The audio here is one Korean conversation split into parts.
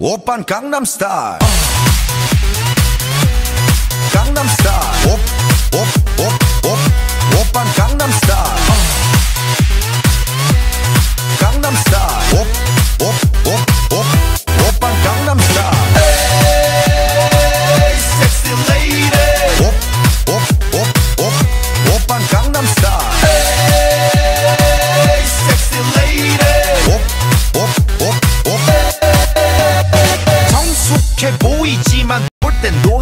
오빤 강남스타일 강남스타일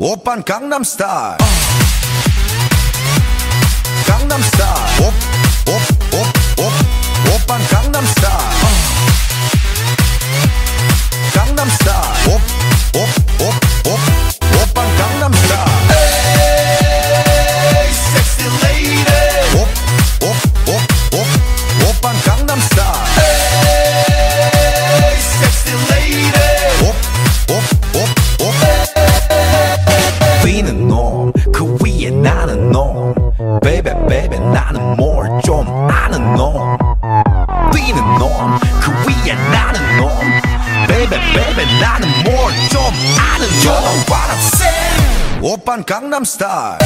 오빤 강남스타일 강남스타일 Open Gangnam Style.